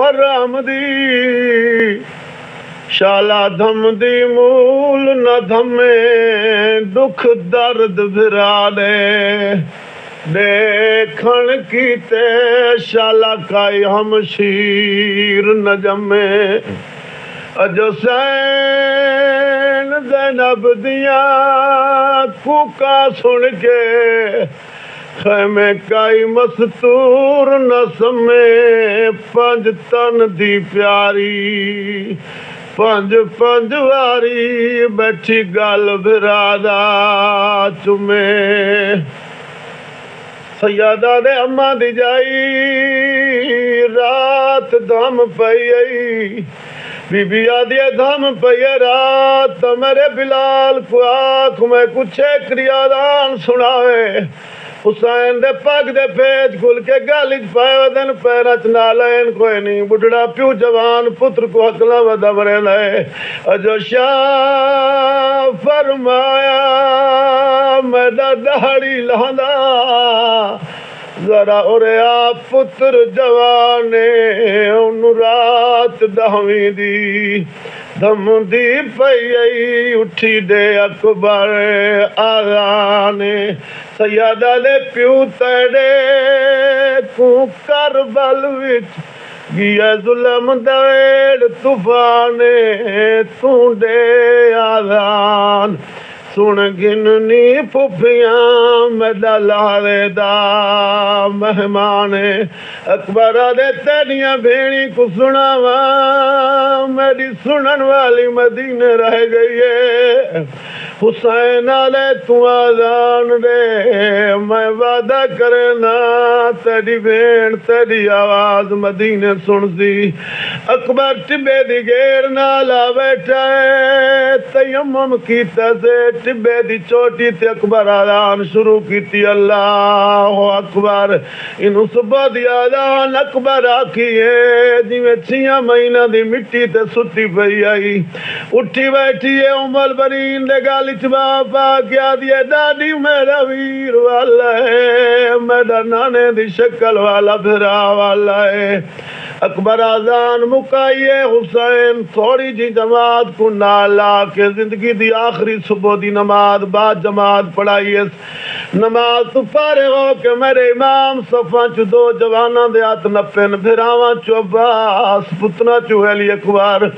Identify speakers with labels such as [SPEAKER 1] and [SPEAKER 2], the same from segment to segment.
[SPEAKER 1] حرام دی شالا دھم دی مول نہ دھمے دکھ درد بھرا دے دیکھن کیتے شالا کائی ہم شیر نہ جمے اجو سین زینب دیاں کوکا سن کے خیمے کائی مستور نہ سمے پنج تن دی پیاری پنج پنج واری بیٹھی گل بھرادا چمے سیادہ دے اماں دی جائی رات دم پئی بی بی آدھی دم پئی رات میرے بلال کو آنکھ میں کچھ کریادان سناوے حسین دے پاک دے پیج کھل کے گالج پائے ودن پیرچ نالین کوئی نہیں بڑھڑا پیو جوان پتر کو حقلا و دبرے لیے اجو شاہ فرمایا میڈا دہڑی لہندا۔ ذرا اورے آپ پتر جوانے ان رات دہویں دی۔ دم دی پئی اٹھی دے اکبر آغانے۔ سیادہ دے پیو تیڑے کو کربل وچ گیا ظلم دویڑ طوفانے توں دے آذان سن گننی پھپیاں میڈا لارے دا مہمان اکبر دے تیریاں بھیڑی کو سناوا میری سنن والی مدینے رہ گئی ہے حسین علیہ تو آزان دے، میں وعدہ کرنا، تیری بین تیری آواز مدینے سن سی اکبر ٹبے دی گیر نالا بیٹھا ہے تیمم کیتا سے، ٹبے دی چوٹی تے اکبر آزان شروع کیتی، اللہ اکبر۔ انہوں صبح دی آزان اکبر آکھی ہے جی میں چھیاں مہینہ دی مٹی تے ستی پئی آئی۔ اٹھی بیٹھی ہے عمر برین دے گالی چبابا کیا دیے ڈاڈی میرا ویر والا ہے، میرا نانے دی شکل والا بھرا والا ہے۔ اکبر آزان مکائیے حسین تھوڑی جی جماعت کو نالا کے زندگی دی آخری صبح دی نماز بعد جماعت پڑھائیے نماز تو پارے ہو کہ میرے امام صفا چو دو جوانا دے آت نپن بھراواں چو عباس پتنا چو علی اکبر۔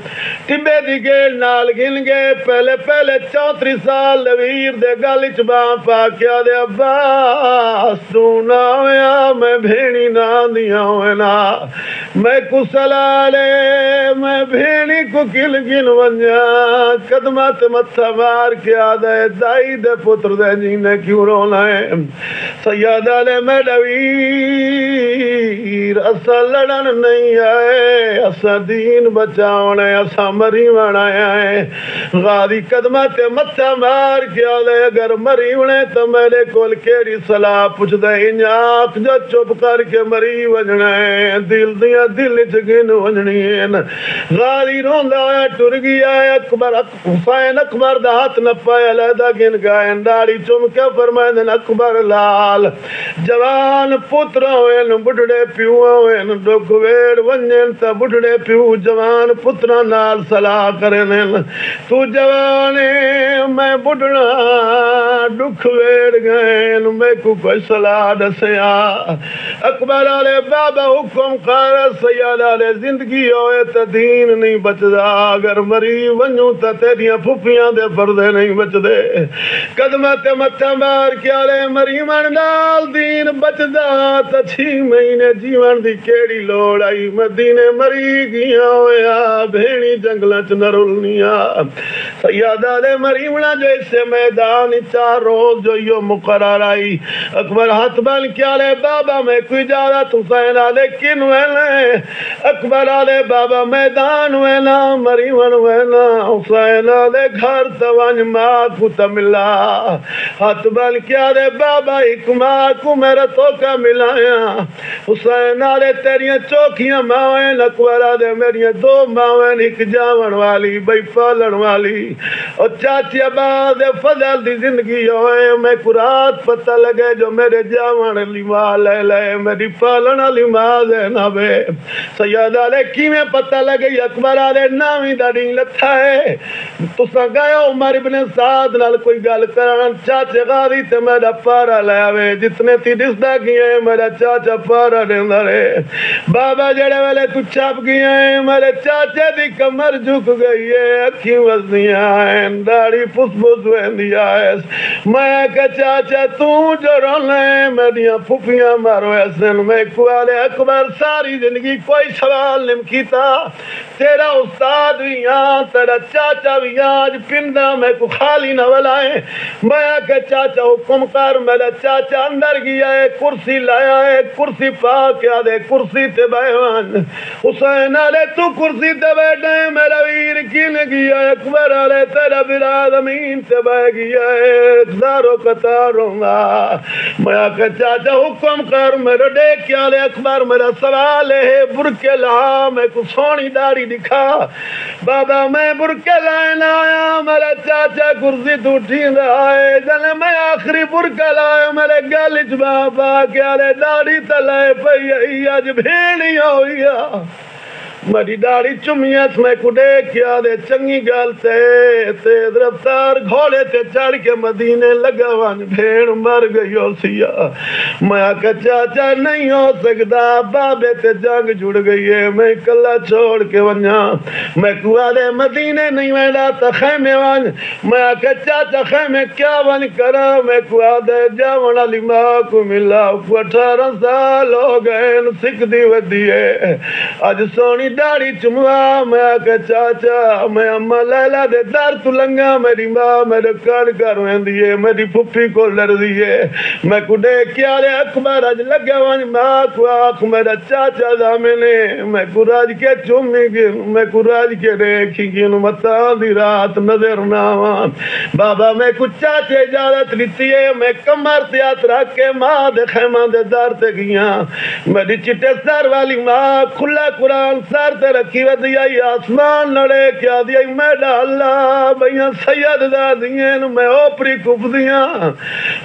[SPEAKER 1] ٹبے دی گیل نال گن گے، پہلے پہلے چوتری سال لویر دے گل چباں پا کیا دے عباس تو نہ ہویا، میں بھیڑی نہ دیا ہوئے نا۔ میں کسلا لے میں بھیڑی کو کل گن ونجا قدمت متھا مار کے آدھے دائی دے پتر دے جینے کیوں رونا ہے؟ سیادہ لے میں ڈویر اسا لڑن نہیں آئے اسا دین بچاونے اسا مری بنایا ہے۔ غادی قدمت متھا مار کے آدھے اگر مری بنے تو میرے کول کیڑی صلاح پوچھ دے انجاک جو چپ کر کے مری وجنا ہے، دل دیا دل چگن ونجنی ہے غاری روندا ہے ٹر گیا اکبر حسین اکبر دا ہاتھ نہ پایا لہدا گن گائے داڑی چم کے فرمائے اکبر لال۔ جوان پتر ہوئے بڑھڑے پیو ہوئے ڈوک ویڑ ونجن تا بڑھڑے پیو۔ جوان پتر نال صلاح کرنے تو جوانے میں بڑھڑا ڈک ویڑ گئے میں کو کوئی صلاح دسیا۔ اکبر آلے بابا حکم کر سیاد آلے زندگی ہوئے تا دین نہیں بچدا۔ اگر مری ونجوں تا تیریاں پھپیاں دے پردے نہیں بچ دے قدمہ تے متھا مار کے آلے مری من نال دین بچدا۔ تا چھی مہینے جیون دی کیڑی لوڑ آئی۔ مدینے مری گیا ہویا بھیڑی جنگلہ چ نرولنیا سیاد آلے مری منا جو اس سے میدان چار روز جو یو مقرر آئی۔ اکبر ہاتھ بن کے آلے، بابا میں کوئی جارا حسین آلے، کن ویلے؟ اکبر آلے بابا میدان وینا، مری ون وینا حسین آلے گھر توانج ماں کو تملا ہاتھ بن کے آلے بابا، ایک ماں کو میرا تو ملایا۔ حسین والے تیریاں چوکھیاں ماویں نکورا دے میری دو ماویں ایک جاون والی بئی پالن والی۔ اور چاچی ابا دے فضل دی زندگی ہوئے، میں قرات پتہ لگے جو میرے جاون علی ماں لے لے، میری پالن علی ماں دے نہ بے سید علی کیویں پتہ لگے اکبر والے ناویں دا ڈنگ لتھا ہے۔ تساں گئے عمر ابن سعد نال کوئی گل کرن چاچے غاری تے میرا پارا لے آوے، جتنے تی دسدا کیے میرا چاچا پارا دیندا رہے۔ بابا جڑے والے تو چھپ گئے میرے چاچے دی کمر جھک گئی ہے، اکھیں وسدیاں ہیں، داڑھی پس پس ویندی ہے میں کہ چاچا تو جو رونے میریاں پھپیاں مارو ایسن میں کوالے اکبر، ساری زندگی کوئی سوال نہیں کیتا، تیرا استاد بھی ہاں تیرا چاچا بھی ہاں آج پنڈا میں کو خالی نہ ولائے میں کہ چاچا حکم کر، میرا چاچا اندر گیا ہے، کرسی لایا ہے، کرسی پا کے دے کرسی تے بیوان حسین آلے، تو کرسی تے بیٹھے میرا ویر کی گیا ہے؟ اکبر آلے، تیرا برا زمین تے بے گیا ہے۔ اکزارو قطاروں گا میں کہ چاچا حکم کر، میرا دیکھ کیا لے اکبر، میرا سوال ہے، برکے لا میں کو سونی داری دکھا۔ بابا میں برکے لائن آیا میرا چاچا کرسی تو ٹھین رہا میں آخری برکہ لایا، میرے گل چ بابا کیا رے داڑھی تلائے پئی اج بھیڑی ہوئی میری داڑھی چمیس میں کڈے کیا دے چنگی گل تے تیز رفتار گھوڑے تے چڑھ کے مدینے لگا ون بھیڑ مر گئی ہو سیا میں آکا چاچا نہیں ہو سکتا بابے تے جنگ جڑ گئی ہے میں کلا چھوڑ کے ونیا میں کوا دے مدینے نہیں ویڈا تا خیمے ون میں آکا چاچا خیمے کیا ون کرا میں کوا دے جاون علی ماں کو ملا اٹھارہ سال ہو گئے سکھ دی ودی ہے اج سونی داڑی چموا میں آکا چاچا میں اما لیلا دے در تو لنگا میری ماں میرے کان کر ویندی ہے میری پھپھی کو لڑ دی میں کو کیا لے اکبر اج لگا ون ماں کو آخ میرا چاچا دا میں نے میں کو راج کے چومی گی میں کو راج کے دیکھی گی نو متا دی رات نظر نہ آوان بابا میں کو چاچے اجازت لیتی ہے میں کمر تے ہاتھ رکھ کے ماں دے خیمہ دے دار تے گیاں میری چٹے سر والی ماں کھلا قرآن سر پیر تے رکھی و دیائی آسمان لڑے کیا دیائی میڈا اللہ بھئیاں سید دا دین میں اوپری کف دیاں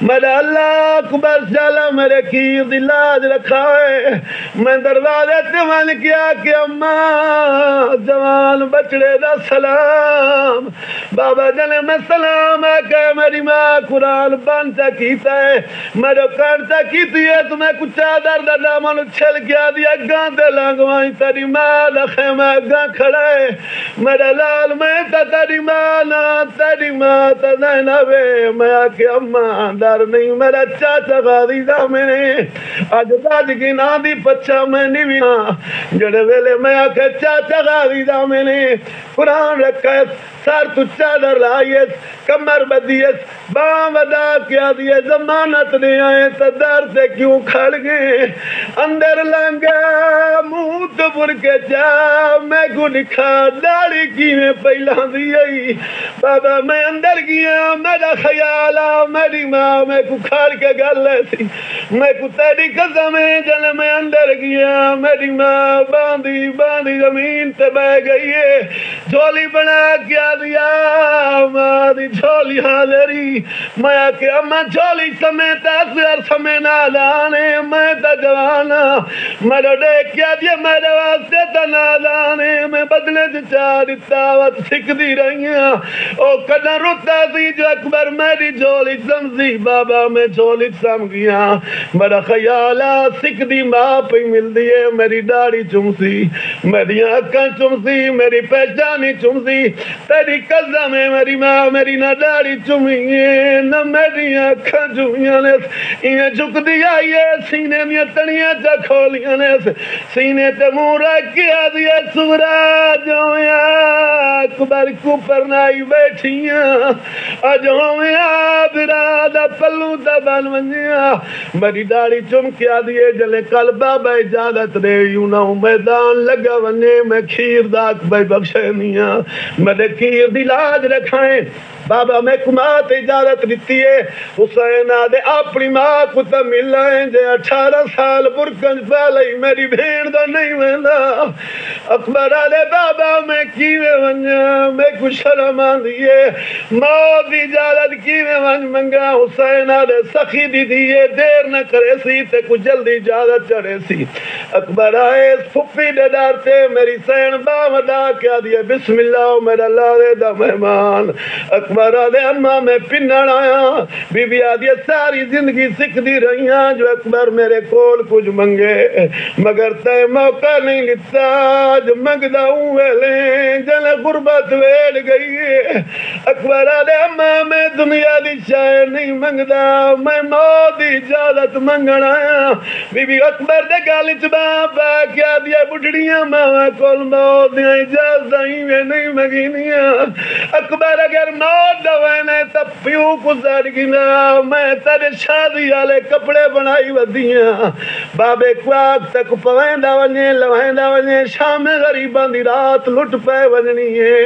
[SPEAKER 1] میڈا اللہ اکبر چالا میرے کیر دی لاج رکھا ہے میں دروازے تیوان کیا کہ اماں جوان بچڑے دا سلام بابا جنے میں سلام ہے کہ میری ماں قرآن بانتا کیتا ہے میرے کانتا کیتی ہے تمہیں کچھ چادر دا دامن چھل کیا دیا گاندے لانگوائیں تیری ماں لخے میں گاں کھڑے میرے لال میں تا تیری ماں نا تیری ماں تا زینبے میں آکے اماں دار نہیں۔ میرا چاچا غادی دا میں نے۔ داد کی نا دی پچھا میں نیوینا جڑے ویلے میں آکے چاچا غادی دا میں نے۔ قرآن رکھا ہے۔ سر تو چادر لائیس کمر بدیس بام ودا کیا دیے زمانت نہیں آئے تا در سے کیوں کھڑ گئے؟ اندر لنگا منہ تو بر کے جا، میں کو لکھا داڑی کی میں پہلا دیئی بابا میں اندر گیا، میرا خیال آ، میری ماں میں کو کھڑ کے گل ایسی میں کو تیری قسم ہے، جل میں اندر گیا۔ میری ماں باندھی باندھی زمین تے بہ گئی ہے۔ جھولی بنا کیا دیا، ماں دی جھولی حاضری۔ میں کہ اما جھولی سمیت اصغر سمے نہ لانے میں تا جوانا میرے دیکھ کیا دیا، میرے واسطے تا نہ لانے میں بدلے جو چاری تاوت سکھ دی رہی ہیں او کنا رتا سی جو اکبر میری جھولی سمزی بابا میں جھولی سم گیا۔ میرا خیال خیالا سکھ دی ماں پہ مل دیے میری داڑی چمسی میری آنکھاں چمسی میری پہچانی چمسی تیری قدم ہے میری ماں، میری نہ داڑی چمی نہ میری آنکھاں چمیاں نے۔ انہیں جھک دیا یہ سینے میں تڑیاں چا کھولیاں نے۔ سینے تے منہ رکھ کے دیا سورا جو اکبر کو پرنائی بیٹھیاں۔ اجو میں برادا پلو دا بن ونجیا میری داڑی چمکیا دیے جلے کل بابا اجازت دے یوں نہ میدان لگا ونے میں کھیر داک بے بخشے میاں۔ میرے کھیر دی لاج رکھائیں بابا میں کمات اجازت دیتی ہے حسین آدھے اپنی ماں کو تو ملائیں جے اٹھارہ سال برکنج پہلے میری بھین دا نہیں ویندہ اکبر آدھے بابا میں کیوے ونجا میں کچھ شرم آندھئے موت اجازت کیوے ونج منگا حسین آدھے سخی دی دیئے دیر نہ کرے سی تے کچھ جلدی اجازت چڑھے سی اکبر آئے پھپی دے ڈارتے میری سین بامدہ کیا دیا بسم اللہ میرا لارے دا مہمان اکبر اکبر آدھے اممہ میں پنڑ آیا بی بی آدھے ساری زندگی سکھ دی رہی ہیں جو اکبر میرے کول کچھ منگے مگر تے موقع نہیں لیتا جو مگدہ ہوں ویلیں جل غربت ویل گئی اکبر آدھے اممہ میں دنیا دی شاہ نہیں منگدہ میں موت اجازت منگن آیا بی بی اکبر دے گالی چبابا کیا دیا بڑھڑیاں ماں کول موت دیا اجازت ہی نہیں مگینیاں اکبر اگر موت دوینے تا پیو کو زڑ میں تیرے شادی والے کپڑے بنائی ودیاں۔ بابے کواک تک پویندا ونجے لویندا ونجے، شام غریباں دی رات لٹ پے ونجنی ہے۔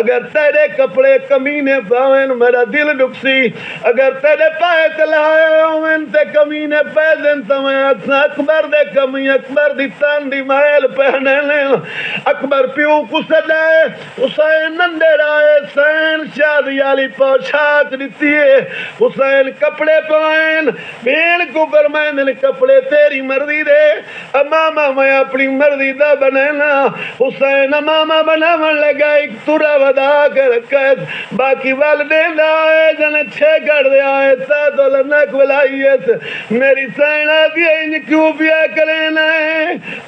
[SPEAKER 1] اگر تیرے کپڑے کمینے پاوین میرا دل دکسی اگر تیرے پائے چلائے ہوئن تے کمینے پے دن تمہیں اکبر دے کمی، اکبر دی تان دی محل پہنے لیں اکبر پیو کو سجائے اسے نندے رائے سین، شادی علی علی پوشاک دیتی ہے حسین کپڑے پوائن بین کو برمائن کپڑے تیری مردی دے۔ اماما میں اپنی مردی دا بنینا حسین اماما بنا من لگا، ایک تورا ودا کر رکھت باقی والدین دا آئے، جن چھے کر دے آئے، تا دولنک ولائیت۔ میری سینہ دی این کیوں بیا کرنا ہے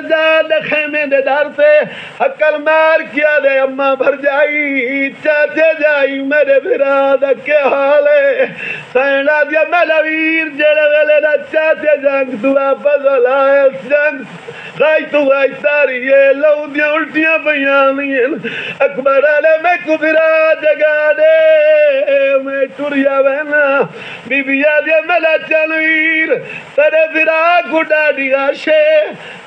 [SPEAKER 1] ٹردیے اکبر صدای سجاد خیمے دے دار سے حقل مار کیا دے اممہ بھر جائی چاچے جائی میرے براد کے حالے سینہ دیا ملویر جڑے ویلے نا چاچے جنگ تو واپس لائے جنگ غائی تو غائی تاری یہ لو دیا الٹیاں بیانی اکبر علی میں کبرا جگا دے میں ٹوریا وینا بی بی آدیا ملا چلویر ترے برا گھڑا دیا شے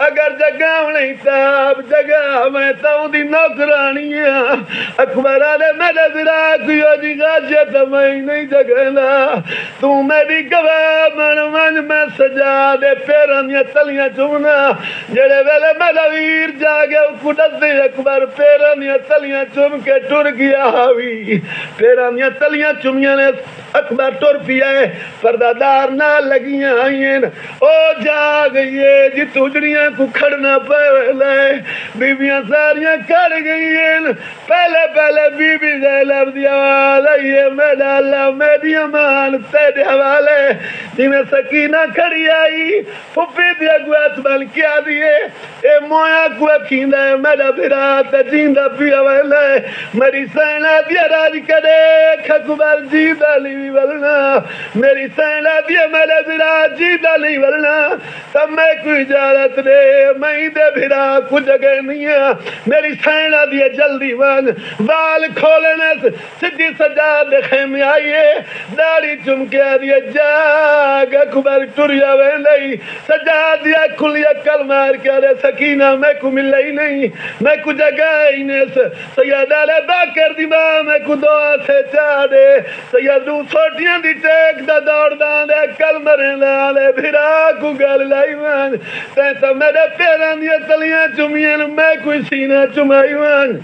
[SPEAKER 1] اگر جگہ نہیں تاب جگہ میں تاؤں دی نوکرانی اکبر علی ملا برا کیوں دی غاجت میں نہیں جگنا تو میری گواہ من من میں سجا دے پیران یا تلیاں چونا جڑے ویلے ملویر جاگے کڑت دے اکبر پیران یا تلیاں چوم کے ٹر گیا ہوئی پیران یا تلیاں چومیاں نے اکبر ٹر پیا ہے پردادار نہ لگیاں آئین او جاگ یہ جی تجڑیاں کو کھڑنا پہلے۔ بیبیاں ساریاں کھڑ گئی ہیں پہلے پہلے بی بی زیلب دیا والا یہ میرا اللہ میری امان تیرے حوالے۔ جی میں سکینہ کھڑی آئی پھپی دیا گوات بل کیا دیئے۔ اے مویا کو کھیندا ہے میرا بھرا تجیندہ پیا والا میری سینہ دیا راج کرے کھکبر جیدہ لی ولنا۔ میری سینہ دیا میرا بھرا جیدہ لی ولنا تب میں کوئی اجازت دے، میں دے بھرا کو جگہ نہیں ہے۔ میری سینہ دیا جلدی ون بال کھولنے سے سدھی سجا دکھے میں آئیے۔ داڑی چمکے دیا جاگ اکبر ٹریا وے نہیں سجا دیا کھلیا کل مار کے رے سکینہ میں کو مل ہی نہیں۔ میں کو جگہ ہی نہیں سید علی باکر دی ماں، میں کو دعا سے چاہ دے۔ سید دو چھوٹیاں دی ٹیک دوڙي ڪل مري به را پيران دليان چميا میں کوئی سینہ چمائی وان